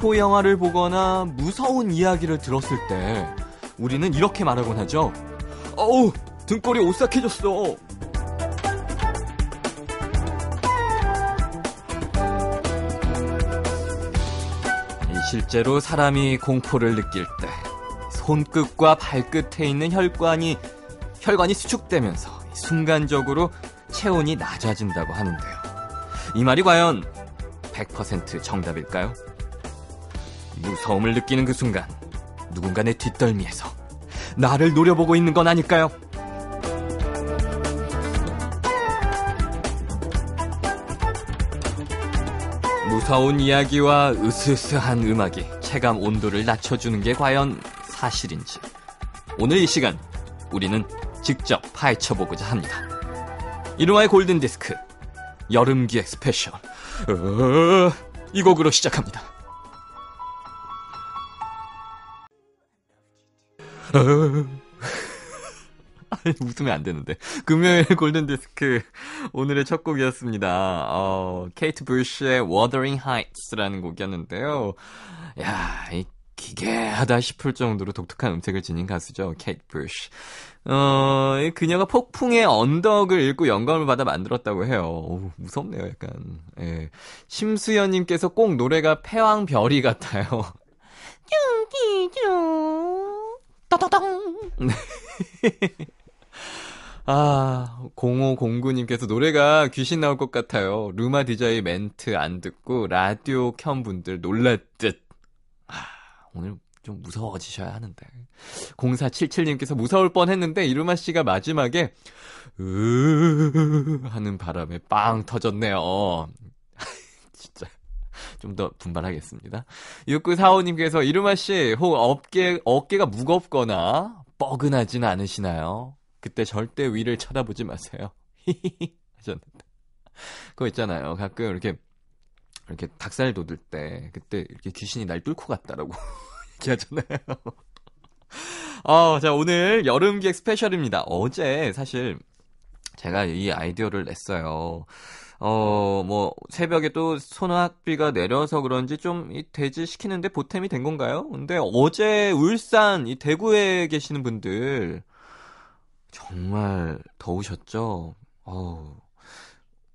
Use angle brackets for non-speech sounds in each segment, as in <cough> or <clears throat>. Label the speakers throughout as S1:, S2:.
S1: 공포 영화를 보거나 무서운 이야기를 들었을 때 우리는 이렇게 말하곤 하죠. 어우, 등골이 오싹해졌어. 실제로 사람이 공포를 느낄 때 손끝과 발끝에 있는 혈관이 혈관이 수축되면서 순간적으로 체온이 낮아진다고 하는데요. 이 말이 과연 100% 정답일까요? 무서움을 느끼는 그 순간 누군가 내 뒷덜미에서 나를 노려보고 있는 건 아닐까요? 무서운 이야기와 으스스한 음악이 체감 온도를 낮춰주는 게 과연 사실인지 오늘 이 시간 우리는 직접 파헤쳐보고자 합니다. 이루마의 골든디스크 여름기획 스페셜 어, 이 곡으로 시작합니다. <laughs> 아니, 웃으면 안 되는데. 금요일 골든디스크 오늘의 첫 곡이었습니다. 어, 케이트 부시의 Wuthering Heights라는 곡이었는데요. 야, 이 기괴하다 싶을 정도로 독특한 음색을 지닌 가수죠. 케이트 부시. 어, 그녀가 폭풍의 언덕을 읽고 영감을 받아 만들었다고 해요. 오, 무섭네요, 약간. 예. 심수연님께서 꼭 노래가 패왕별이 같아요. <laughs> 쭈기쭈, 따다당. <laughs> 아, 0509님께서 노래가 귀신 나올 것 같아요. 루마 디자이 멘트 안 듣고 라디오 켠 분들 놀랐듯. 아, 오늘 좀 무서워지셔야 하는데. 0477님께서 무서울 뻔 했는데 이루마 씨가 마지막에 으 하는 바람에 빵 터졌네요. 좀 더 분발하겠습니다. 6945님께서 이루마 씨, 혹 어깨 어깨가 무겁거나 뻐근하진 않으시나요? 그때 절대 위를 쳐다보지 마세요. <laughs> 하셨는데. 그거 있잖아요. 가끔 이렇게 이렇게 닭살 돋을 때 그때 이렇게 귀신이 날 뚫고 갔다라고 <laughs> 얘기하잖아요. 어, 자, 오늘 여름 기획 스페셜입니다. 어제 사실 제가 이 아이디어를 냈어요. 어, 뭐, 새벽에 또 소나비가 내려서 그런지 좀이 대지 시키는데 보탬이 된 건가요? 근데 어제 울산, 이 대구에 계시는 분들 정말 더우셨죠? 어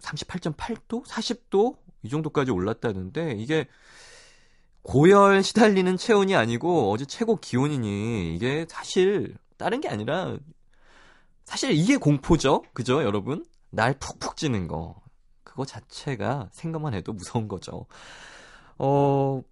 S1: 38.8도? 40도? 이 정도까지 올랐다는데 이게 고열 시달리는 체온이 아니고 어제 최고 기온이니 이게 사실 다른 게 아니라 사실 이게 공포죠. 그죠, 여러분? 날 푹푹 찌는 거. 그거 자체가 생각만 해도 무서운 거죠. 어,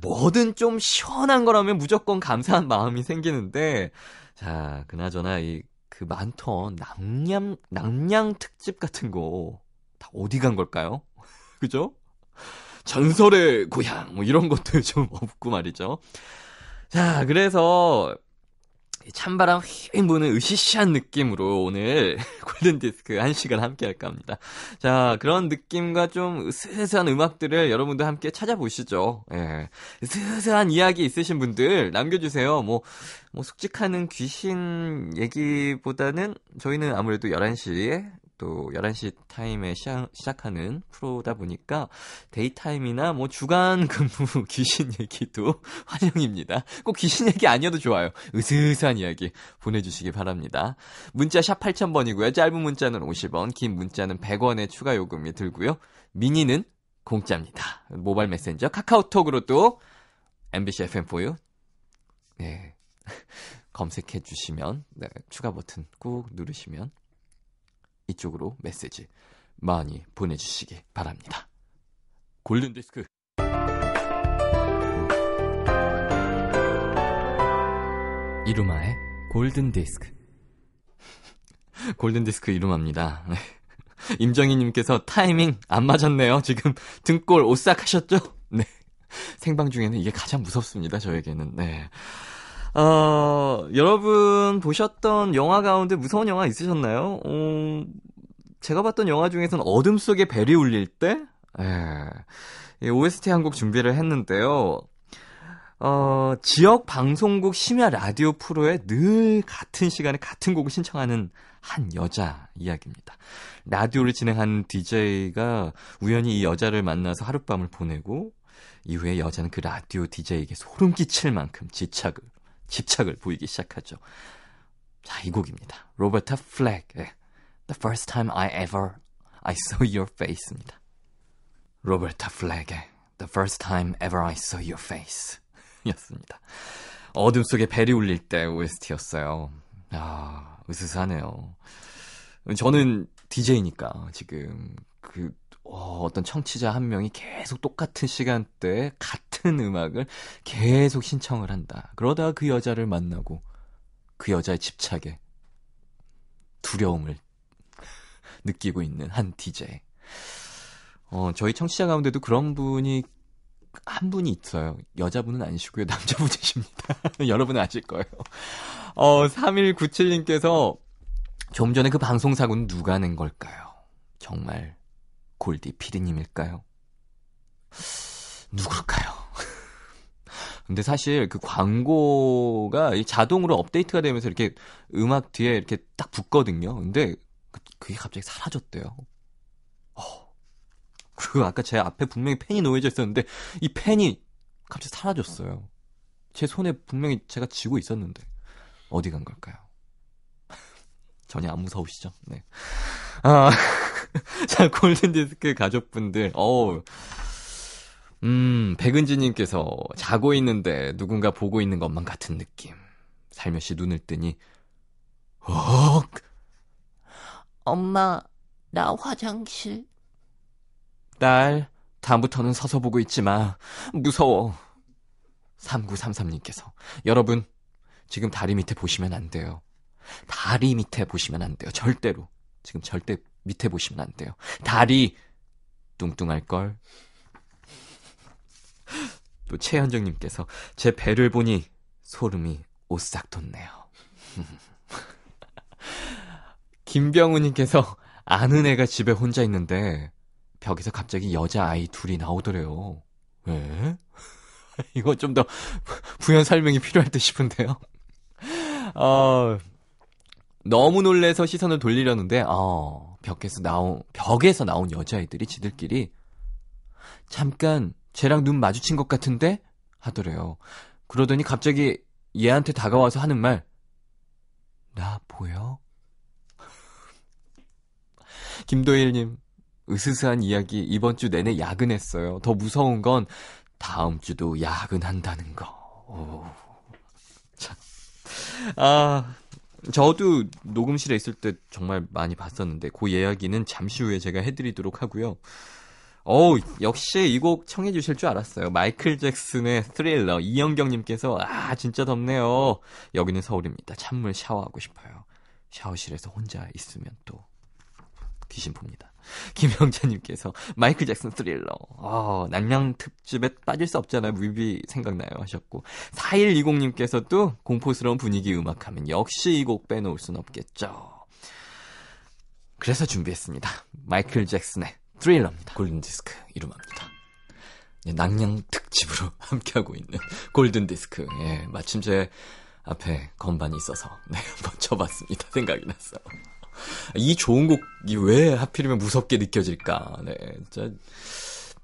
S1: 뭐든 좀 시원한 거라면 무조건 감사한 마음이 생기는데, 자, 그나저나 이 그 많던 남양, 남양 특집 같은 거 다 어디 간 걸까요? <laughs> 그죠? 전설의 고향, 뭐 이런 것도 좀 <laughs> 없고 말이죠. 자, 그래서 찬바람 휘 부는 으시시한 느낌으로 오늘 <laughs> 골든디스크 1시간 함께 할까 합니다. 자, 그런 느낌과 좀 으스스한 음악들을 여러분도 함께 찾아보시죠. 예. 으스스한 이야기 있으신 분들 남겨주세요. 뭐, 뭐, 숙직하는 귀신 얘기보다는 저희는 아무래도 11시에 또 11시 타임에 시작, 시작하는 프로다 보니까 daytime이나 뭐 주간 <laughs> 근무 귀신 얘기도 <laughs> 환영입니다. 꼭 귀신 얘기 아니어도 좋아요. 으스스한 이야기 보내주시기 바랍니다. 문자 샵 8000번이고요. 짧은 문자는 50원, 긴 문자는 100원의 추가 요금이 들고요. 미니는 공짜입니다. 모바일 메신저 카카오톡으로 또 MBC FM4U 네. <laughs> 검색해 주시면 네, 추가 버튼 꾹 누르시면 이쪽으로 메시지 많이 보내주시기 바랍니다. 골든디스크 이루마의 골든디스크 <laughs> 골든디스크 이루마입니다. 네. <laughs> 임정희님께서 타이밍 안 맞았네요. 지금 등골 오싹 하셨죠? 네. 생방 중에는 이게 가장 무섭습니다. 저에게는. 네. 어, 여러분 보셨던 영화 가운데 무서운 영화 있으셨나요? 어, 제가 봤던 영화 중에서는 어둠 속에 벨이 울릴 때, 예, OST 한 곡 준비를 했는데요. 어, 지역 방송국 심야 라디오 프로에 늘 같은 시간에 같은 곡을 신청하는 한 여자 이야기입니다. 라디오를 진행하는 DJ가 우연히 이 여자를 만나서 하룻밤을 보내고 이후에 여자는 그 라디오 DJ에게 소름 끼칠 만큼 집착을, 집착을 보이기 시작하죠. 자, 이 곡입니다. 로버타 플랙의 The First Time I Ever I Saw Your Face입니다. 로버타 플랙의 The First Time Ever I Saw Your Face 였습니다. 어둠 속에 벨이 울릴 때 OST였어요. 아, 으스스하네요. 저는 DJ니까 지금 그 어, 어떤 청취자 한 명이 계속 똑같은 시간대에 같은 음악을 계속 신청을 한다. 그러다가 그 여자를 만나고 그 여자의 집착에 두려움을 느끼고 있는 한 DJ. 어, 저희 청취자 가운데도 그런 분이 한 분이 있어요. 여자분은 아니시고요. <laughs> 남자분이십니다. <laughs> 여러분은 아실 거예요. 어, 3197님께서 좀 전에 그 방송사고는 누가 낸 걸까요? 정말 골디 피디님일까요? 누굴까요? 근데 사실 그 광고가 자동으로 업데이트가 되면서 이렇게 음악 뒤에 이렇게 딱 붙거든요. 근데 그, 그게 갑자기 사라졌대요. 어. 그리고 아까 제 앞에 분명히 펜이 놓여져 있었는데 이 펜이 갑자기 사라졌어요. 제 손에 분명히 제가 쥐고 있었는데 어디 간 걸까요? 전혀 안 무서우시죠? 네. 아, <laughs> 자, 골든디스크 가족분들, 어우, 음, 백은지님께서 자고 있는데 누군가 보고 있는 것만 같은 느낌. 살며시 눈을 뜨니, 어
S2: 엄마, 나 화장실.
S1: 딸, 다음부터는 서서 보고 있지 마. 무서워. 3933님께서, 여러분, 지금 다리 밑에 보시면 안 돼요. 다리 밑에 보시면 안 돼요. 절대로. 지금 절대 밑에 보시면 안 돼요. 다리 뚱뚱할 걸. 또 최현정님께서 제 배를 보니 소름이 오싹 돋네요. <laughs> 김병우님께서 아는 애가 집에 혼자 있는데 벽에서 갑자기 여자 아이 둘이 나오더래요. 왜? <laughs> 이거 좀 더 <laughs> 부연 설명이 필요할 듯 싶은데요. 어, 너무 놀래서 시선을 돌리려는데, 어, 벽에서 나온, 벽에서 나온 여자애들이 지들끼리 잠깐 쟤랑 눈 마주친 것 같은데? 하더래요. 그러더니 갑자기 얘한테 다가와서 하는 말, 나 보여? <laughs> 김도일님, 으스스한 이야기 이번 주 내내 야근했어요. 더 무서운 건 다음 주도 야근한다는 거. 오. 참. 아, 저도 녹음실에 있을 때 정말 많이 봤었는데 그 이야기는 잠시 후에 제가 해드리도록 하고요. 어우, 역시 이 곡 청해 주실 줄 알았어요. 마이클 잭슨의 스릴러 이영경님께서 아 진짜 덥네요. 여기는 서울입니다. 찬물 샤워하고 싶어요. 샤워실에서 혼자 있으면 또 귀신 봅니다. <laughs> 김영자님께서 마이클 잭슨 스릴러. 어, 난량 특집에 빠질 수 없잖아요. 뮤비 생각나요 하셨고 4120님께서도 공포스러운 분위기 음악하면 역시 이 곡 빼놓을 순 없겠죠. 그래서 준비했습니다. 마이클 잭슨의 스릴러입니다. 골든디스크 이름합니다. 예, 낭냥 특집으로 <laughs> 함께하고 있는 골든디스크. 예, 마침 제 앞에 건반이 있어서 네, 한번 쳐봤습니다. 생각이 났어요. 이 좋은 곡이 왜 하필이면 무섭게 느껴질까. 네, 진짜,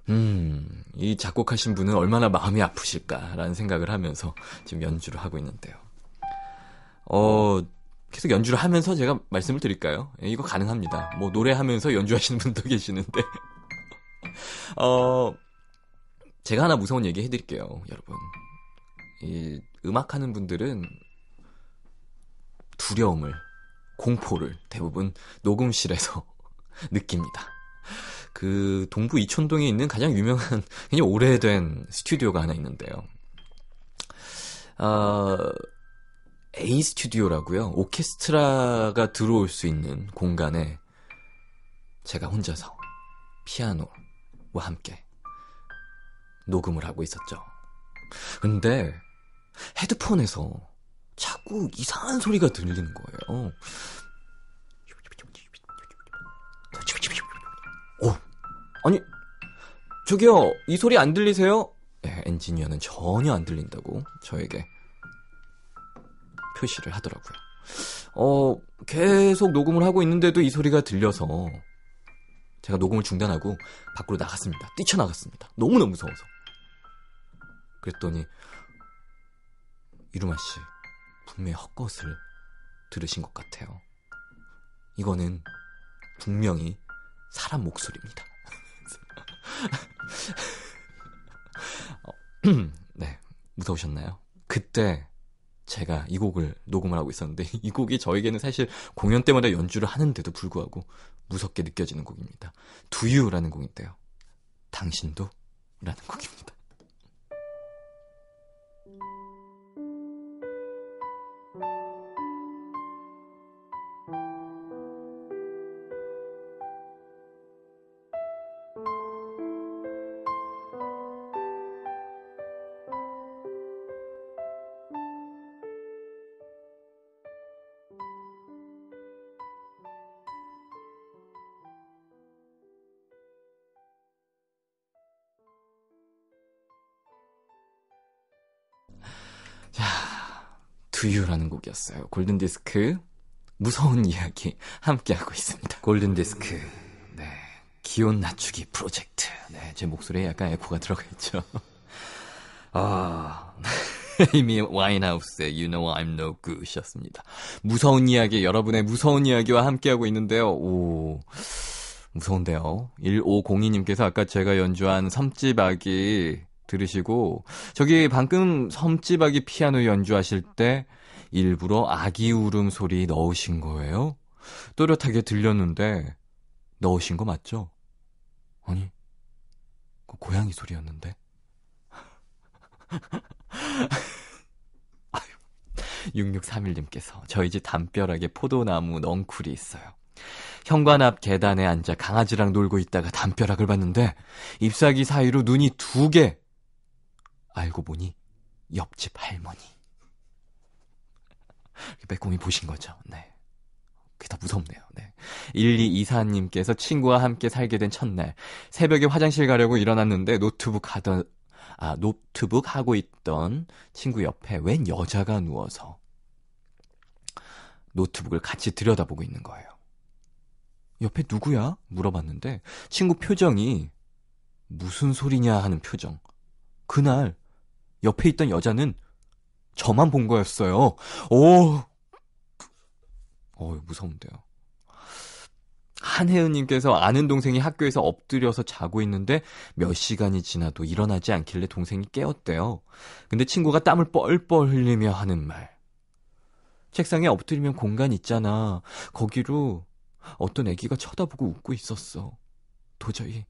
S1: 음, 이 작곡하신 분은 얼마나 마음이 아프실까라는 생각을 하면서 지금 연주를 하고 있는데요. 어, 계속 연주를 하면서 제가 말씀을 드릴까요? 예, 이거 가능합니다. 뭐 노래하면서 연주하시는 분도 <laughs> 계시는데. 어, 제가 하나 무서운 얘기 해드릴게요, 여러분. 이 음악하는 분들은 두려움을 공포를 대부분 녹음실에서 <laughs> 느낍니다. 그 동부 이촌동에 있는 가장 유명한 <laughs> 굉장히 오래된 스튜디오가 하나 있는데요. 어, A 스튜디오라고요. 오케스트라가 들어올 수 있는 공간에 제가 혼자서 피아노와 함께 녹음을 하고 있었죠. 근데 헤드폰에서 자꾸 이상한 소리가 들리는 거예요. 오, 아니, 저기요, 이 소리 안 들리세요? 네, 엔지니어는 전혀 안 들린다고 저에게 표시를 하더라고요. 어, 계속 녹음을 하고 있는데도 이 소리가 들려서 제가 녹음을 중단하고 밖으로 나갔습니다. 뛰쳐나갔습니다. 너무너무 무서워서. 그랬더니 이루마 씨 분명히 헛것을 들으신 것 같아요. 이거는 분명히 사람 목소리입니다. <laughs> 어, <clears throat> 네, 무서우셨나요? 그때 제가 이 곡을 녹음을 하고 있었는데 <laughs> 이 곡이 저에게는 사실 공연 때마다 연주를 하는데도 불구하고 무섭게 느껴지는 곡입니다. 두유라는 곡인데요. 당신도? 라는 곡입니다. 두유라는 곡이었어요. 골든디스크 무서운 이야기 함께하고 있습니다. 골든디스크 네 기온 낮추기 프로젝트 네, 제 목소리에 약간 에코가 들어가 있죠. <laughs> 아 <laughs> 이미 와인하우스의 You Know I'm No Good이었습니다. 무서운 이야기 여러분의 무서운 이야기와 함께하고 있는데요. 오 무서운데요. 1502님께서 아까 제가 연주한 섬지박이 들으시고 저기 방금 섬지박이 피아노 연주하실 때 일부러 아기 울음 소리 넣으신 거예요? 또렷하게 들렸는데 넣으신 거 맞죠? 아니 그 고양이 소리였는데 <laughs> 아유 6631님께서 저희 집 담벼락에 포도나무 넝쿨이 있어요. 현관 앞 계단에 앉아 강아지랑 놀고 있다가 담벼락을 봤는데 잎사귀 사이로 눈이 두 개. 알고 보니 옆집 할머니. 빼꼼히 보신 거죠. 네. 그게 더 무섭네요. 네. 1224님께서 친구와 함께 살게 된 첫날, 새벽에 화장실 가려고 일어났는데 노트북 하던, 아, 노트북 하고 있던 친구 옆에 웬 여자가 누워서 노트북을 같이 들여다보고 있는 거예요. 옆에 누구야? 물어봤는데 친구 표정이 무슨 소리냐 하는 표정. 그날 옆에 있던 여자는 저만 본 거였어요. 오, 어 무서운데요. 한혜은님께서 아는 동생이 학교에서 엎드려서 자고 있는데 몇 시간이 지나도 일어나지 않길래 동생이 깨웠대요. 근데 친구가 땀을 뻘뻘 흘리며 하는 말. 책상에 엎드리면 공간 있잖아. 거기로 어떤 애기가 쳐다보고 웃고 있었어. 도저히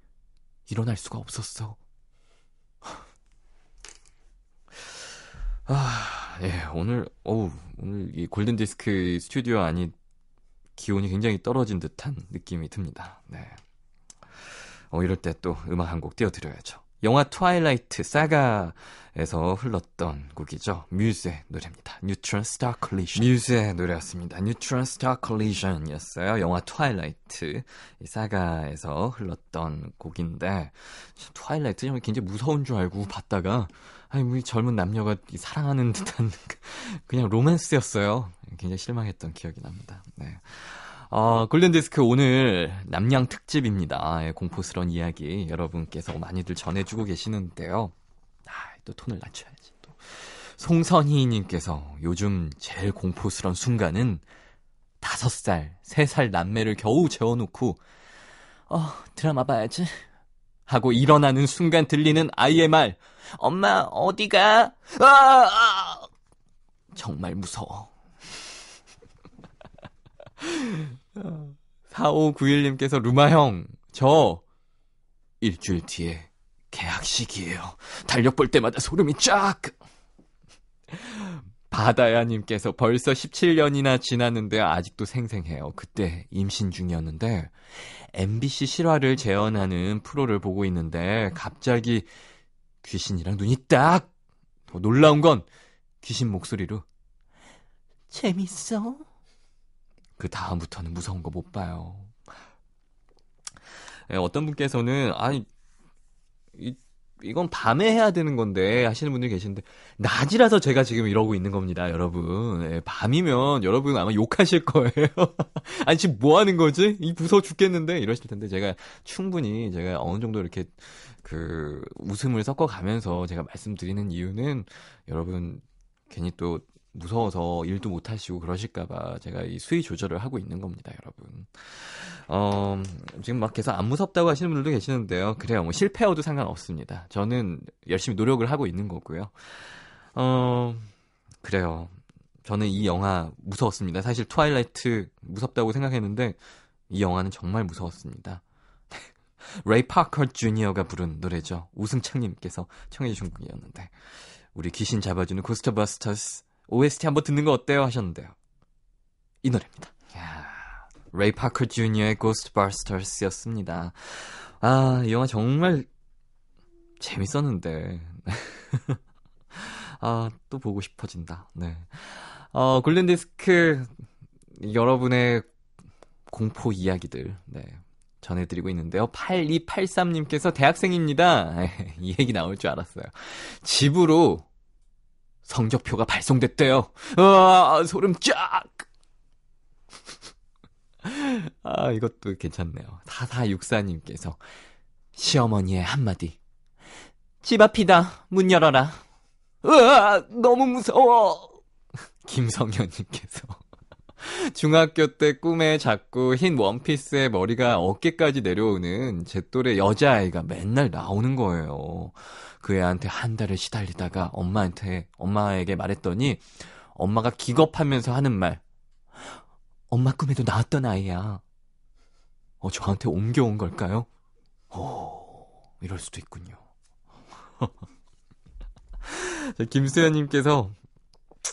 S1: 일어날 수가 없었어. 아, 예, 오늘, 어우, 오늘 이 골든디스크 스튜디오 안이 기온이 굉장히 떨어진 듯한 느낌이 듭니다. 네. 어, 이럴 때 또 음악 한 곡 띄워드려야죠. 영화 Twilight Saga에서 흘렀던 곡이죠. 뮤즈의 노래입니다. Neutron Star Collision. 뮤즈의 노래였습니다. Neutron Star Collision이었어요. 영화 Twilight 사가에서 흘렀던 곡인데 트와일라이트 정말 굉장히 무서운 줄 알고 봤다가 아니 우리 젊은 남녀가 사랑하는 <laughs> 듯한 그냥 로맨스였어요. 굉장히 실망했던 기억이 납니다. 네. 어, 골든디스크 오늘 남양 특집입니다. 예, 공포스러운 이야기 여러분께서 많이들 전해주고 계시는데요. 아, 또 톤을 낮춰야지. 또 송선희님께서 요즘 제일 공포스러운 순간은 다섯 살, 세 살 남매를 겨우 재워놓고 어, 드라마 봐야지 하고 일어나는 순간 들리는 아이의 말 엄마 어디가? 아, 아! 정말 무서워. <laughs> 4591님께서 루마 형, 저 일주일 뒤에 계약식이에요. 달력 볼 때마다 소름이 쫙! 바다야님께서 벌써 17년이나 지났는데 아직도 생생해요. 그때 임신 중이었는데 MBC 실화를 재현하는 프로를 보고 있는데 갑자기 귀신이랑 눈이 딱! 더 놀라운 건 귀신 목소리로
S2: 재밌어?
S1: 그 다음부터는 무서운 거 못 봐요. 예, 어떤 분께서는 아니 이 이건 밤에 해야 되는 건데 하시는 분들이 계시는데 낮이라서 제가 지금 이러고 있는 겁니다, 여러분. 예, 밤이면 여러분 아마 욕하실 거예요. <laughs> 아니 지금 뭐 하는 거지? 이 무서워 죽겠는데 이러실 텐데 제가 충분히 제가 어느 정도 이렇게 그 웃음을 섞어 가면서 제가 말씀드리는 이유는 여러분 괜히 또 무서워서 일도 못 하시고 그러실까봐 제가 이 수위 조절을 하고 있는 겁니다, 여러분. 어, 지금 막 계속 안 무섭다고 하시는 분들도 계시는데요. 그래요. 뭐 실패해도 상관없습니다. 저는 열심히 노력을 하고 있는 거고요. 어, 그래요. 저는 이 영화 무서웠습니다. 사실 Twilight 무섭다고 생각했는데 이 영화는 정말 무서웠습니다. 레이 파커 주니어가 부른 노래죠. 우승창님께서 청해 주신 곡이었는데 우리 귀신 잡아주는 Ghostbusters OST 한번 듣는 거 어때요? 하셨는데요. 이 노래입니다. 야, 레이 파커 주니어의 고스트버스터스였습니다. 아, 이 영화 정말 재밌었는데. <laughs> 아, 또 보고 싶어진다. 네. 어, 골든디스크 여러분의 공포 이야기들, 네. 전해드리고 있는데요. 8283님께서 대학생입니다. <laughs> 이 얘기 나올 줄 알았어요. 집으로 성적표가 발송됐대요. 아, 소름 쫙! <laughs> 아, 이것도 괜찮네요. 4464님께서 시어머니의 한마디. 집 앞이다. 문 열어라. 으아, 너무 무서워. <laughs> 김성현님께서 <laughs> 중학교 때 꿈에 자꾸 흰 원피스에 머리가 어깨까지 내려오는 제 또래 여자아이가 맨날 나오는 거예요. 그 애한테 한 달을 시달리다가 엄마한테, 엄마에게 말했더니 엄마가 기겁하면서 하는 말. 엄마 꿈에도 나왔던 아이야. 어, 저한테 옮겨온 걸까요? 오, 이럴 수도 있군요. <laughs> 김수현님께서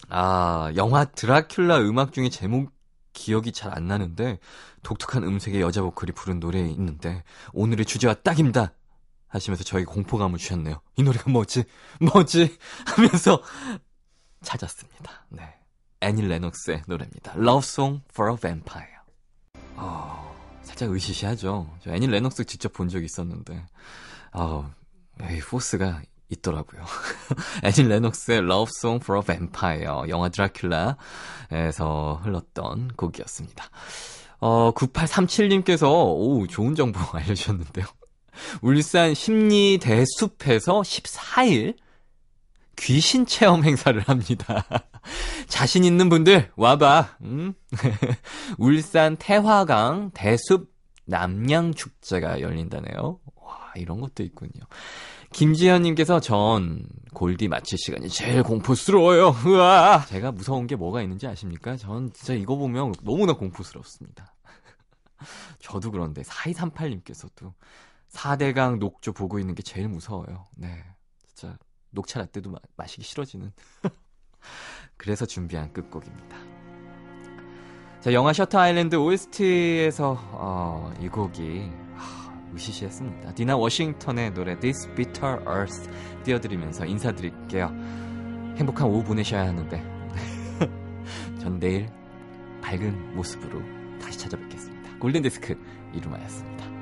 S1: 아, 영화 드라큘라 음악 중에 제목 기억이 잘 안 나는데 독특한 음색의 여자 보컬이 부른 노래 있는데 오늘의 주제와 딱입니다. 하시면서 저에게 공포감을 주셨네요. 이 노래가 뭐지? 뭐지? <laughs> 하면서 찾았습니다. 네. 애니 레녹스의 노래입니다. Love Song for a Vampire. 어, 살짝 으시시하죠. 저 애니 레녹스 직접 본 적이 있었는데, 어, 에이, force가 있더라고요. <laughs> 애니 레녹스의 Love Song for a Vampire, 영화 드라큘라에서 흘렀던 곡이었습니다. 어, 9837님께서, 오, 좋은 정보 <laughs> 알려주셨는데요. 울산 심리대숲에서 14일 귀신 체험 행사를 합니다. <laughs> 자신 있는 분들 와봐. 음? <laughs> 울산 태화강 대숲 남양 축제가 열린다네요. 와 이런 것도 있군요. 김지현님께서 전 골디 마칠 시간이 제일 공포스러워요. <laughs> 으아! 제가 무서운 게 뭐가 있는지 아십니까? 전 진짜 이거 보면 너무나 공포스럽습니다. 저도 그런데 4238님께서도 4대강 녹조 보고 있는 게 제일 무서워요. 네. 진짜 녹차 라떼도 마, 마시기 싫어지는. <laughs> 그래서 준비한 끝곡입니다. 자, 영화 셔터 아일랜드 OST에서 어, 이 곡이 으시시했습니다. 디나 워싱턴의 노래 This Bitter Earth 띄워드리면서 인사드릴게요. 행복한 오후 보내셔야 하는데 <laughs> 전 내일 밝은 모습으로 다시 찾아뵙겠습니다. 골든디스크 이루마였습니다.